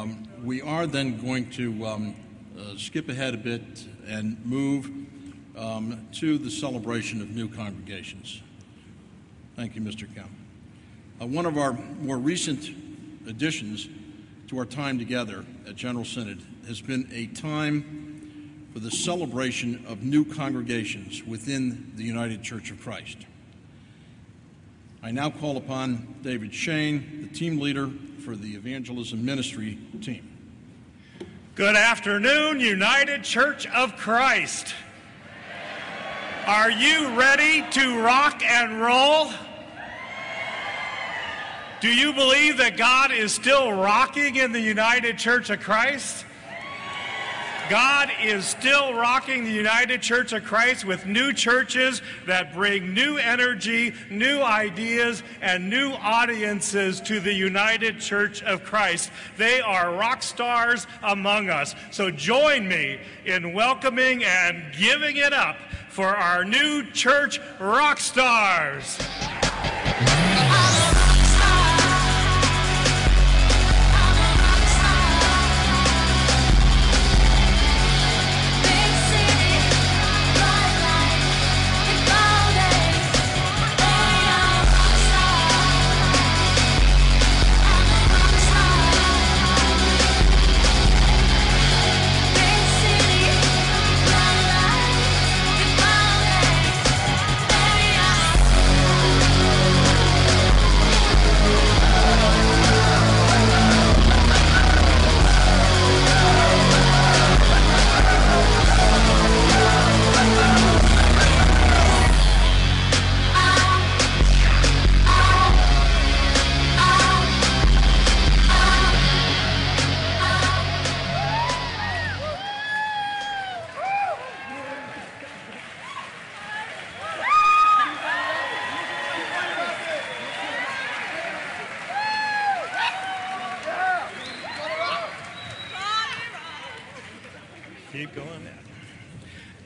Um, we are then going to um, uh, skip ahead a bit and move um, to the celebration of new congregations. Thank you, Mr. Kemp. Uh, one of our more recent additions to our time together at General Synod has been a time for the celebration of new congregations within the United Church of Christ. I now call upon David Schoen, the team leader for the evangelism ministry team. Good afternoon, United Church of Christ. Are you ready to rock and roll? Do you believe that God is still rocking in the United Church of Christ? God is still rocking the United Church of Christ with new churches that bring new energy, new ideas, and new audiences to the United Church of Christ. They are rock stars among us. So join me in welcoming and giving it up for our new church rock stars.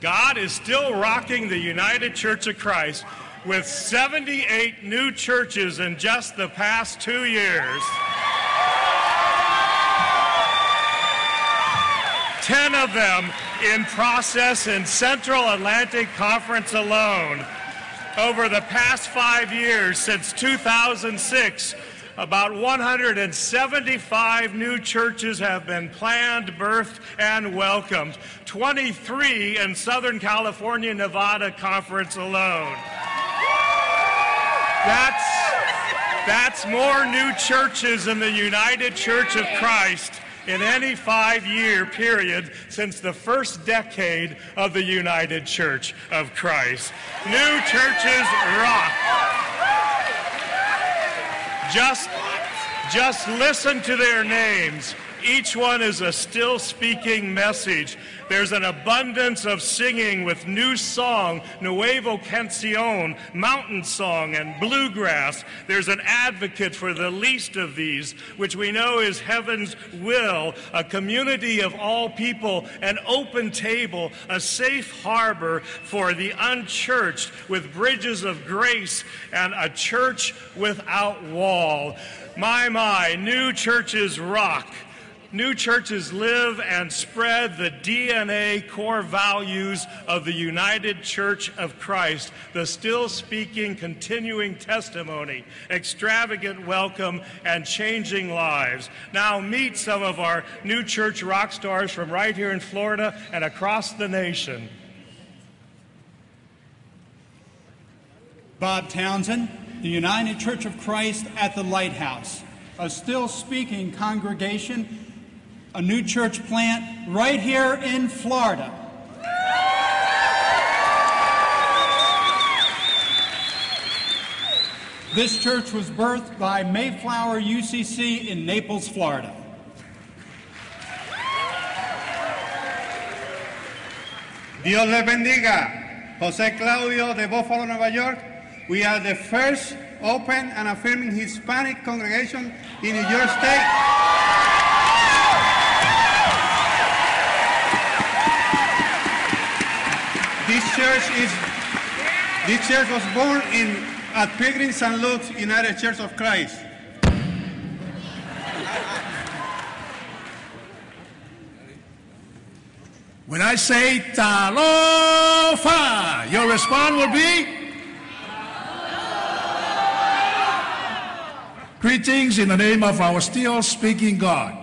God is still rocking the United Church of Christ with 78 new churches in just the past two years. 10 of them in process in Central Atlantic Conference alone. Over the past five years, since 2006, about 175 new churches have been planned, birthed, and welcomed. 23 in Southern California, Nevada conference alone. That's, that's more new churches in the United Church of Christ in any five year period since the first decade of the United Church of Christ. New churches rock. Just, just listen to their names. Each one is a still speaking message. There's an abundance of singing with new song, Nuevo Canción, mountain song, and bluegrass. There's an advocate for the least of these, which we know is heaven's will, a community of all people, an open table, a safe harbor for the unchurched with bridges of grace, and a church without wall. My, my, new churches rock. New churches live and spread the DNA core values of the United Church of Christ, the still speaking, continuing testimony, extravagant welcome, and changing lives. Now, meet some of our new church rock stars from right here in Florida and across the nation. Bob Townsend, the United Church of Christ at the Lighthouse, a still speaking congregation a new church plant right here in Florida. This church was birthed by Mayflower UCC in Naples, Florida. Dios les bendiga. José Claudio de Buffalo, Nueva York. We are the first open and affirming Hispanic congregation in New York State. church is, this church was born in, at Pilgrim St. Luke's United Church of Christ. When I say talofa, your response will be? Greetings in the name of our still speaking God.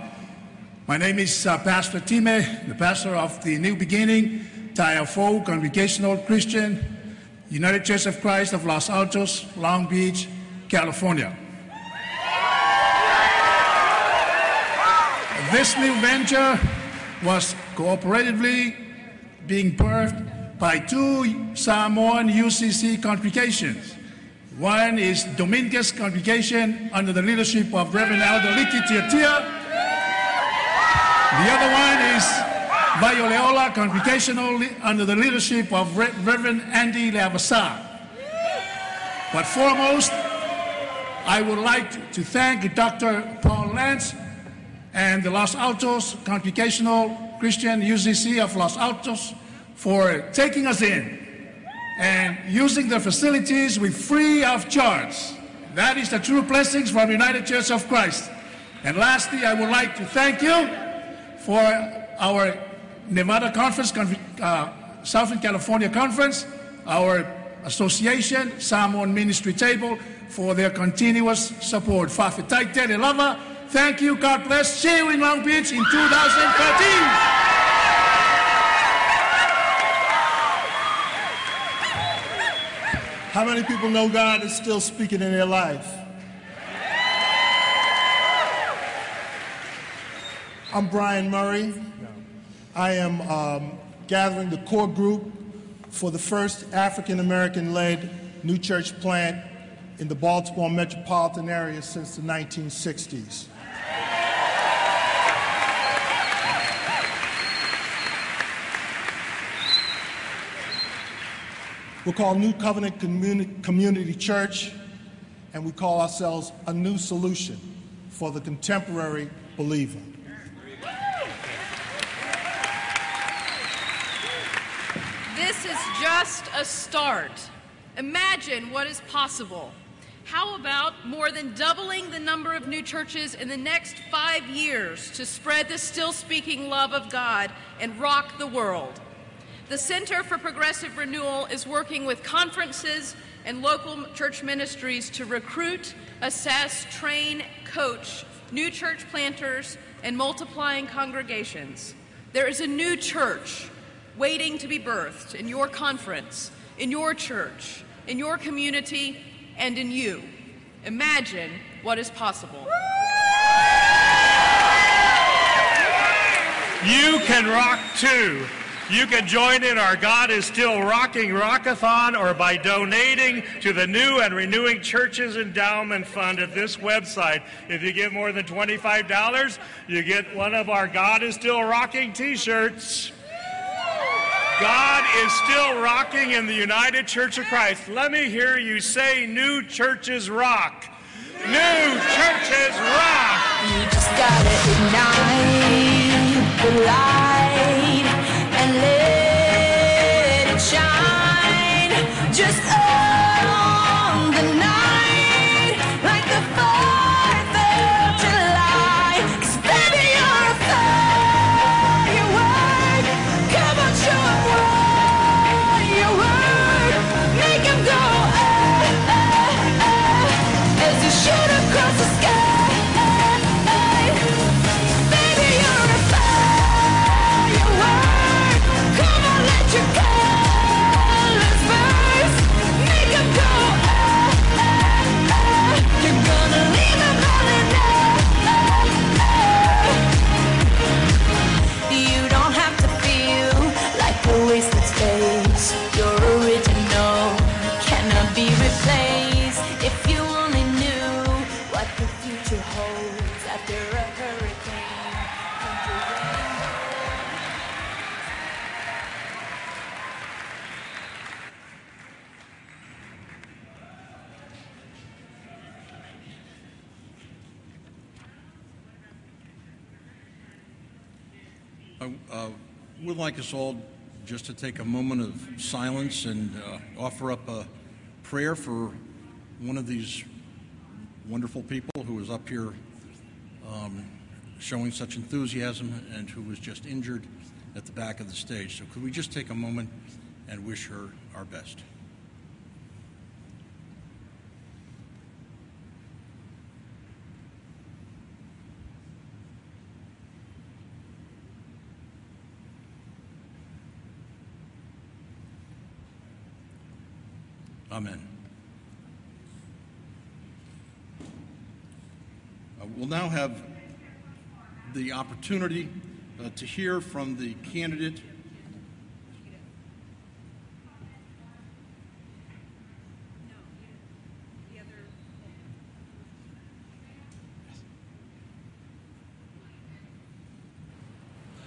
My name is uh, Pastor Time, the pastor of the New Beginning Taifo Congregational Christian United Church of Christ of Los Altos, Long Beach, California. This new venture was cooperatively being birthed by two Samoan UCC congregations. One is Dominguez Congregation under the leadership of Reverend Elder Liki Tiatia. The other one is Violeola Congregational under the leadership of Re- Reverend Andy Lavasa. But foremost, I would like to thank Dr. Paul Lance and the Los Altos Congregational Christian UCC of Los Altos for taking us in and using the facilities with free of charge. That is the true blessings from United Church of Christ. And lastly, I would like to thank you for our Nevada Conference, uh, Southern California Conference, our association, Samoan Ministry Table, for their continuous support. Fa'afetai tele lava, thank you, God bless. See you in Long Beach in 2013. How many people know God is still speaking in their life? I'm Brian Murray. I am um, gathering the core group for the first African American led new church plant in the Baltimore metropolitan area since the 1960s. We're called New Covenant Communi- Community Church, and we call ourselves a new solution for the contemporary believer. This is just a start. Imagine what is possible. How about more than doubling the number of new churches in the next five years to spread the still speaking love of God and rock the world? The Center for Progressive Renewal is working with conferences and local church ministries to recruit, assess, train, coach new church planters and multiplying congregations. There is a new church waiting to be birthed in your conference, in your church, in your community, and in you. Imagine what is possible. You can rock too. You can join in our God is Still Rocking Rockathon or by donating to the New and Renewing Churches Endowment Fund at this website. If you give more than $25, you get one of our God is Still Rocking t shirts. God is still rocking in the United Church of Christ. Let me hear you say, New churches rock. New churches rock. You just gotta ignite the light and let it shine. Just I uh, would like us all just to take a moment of silence and uh, offer up a prayer for one of these wonderful people who is up here um, showing such enthusiasm and who was just injured at the back of the stage. So could we just take a moment and wish her our best? Amen. Uh, We'll now have the opportunity uh, to hear from the candidate.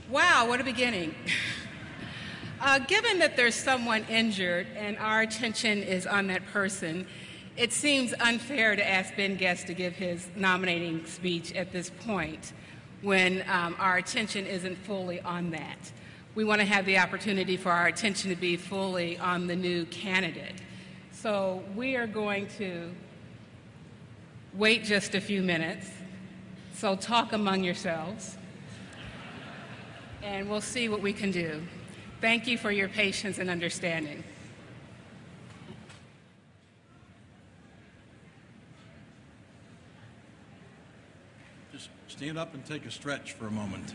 Wow, what a beginning. Uh, given that there's someone injured and our attention is on that person, it seems unfair to ask Ben Guest to give his nominating speech at this point when um, our attention isn't fully on that. We want to have the opportunity for our attention to be fully on the new candidate. So we are going to wait just a few minutes. So talk among yourselves and we'll see what we can do. Thank you for your patience and understanding. Just stand up and take a stretch for a moment.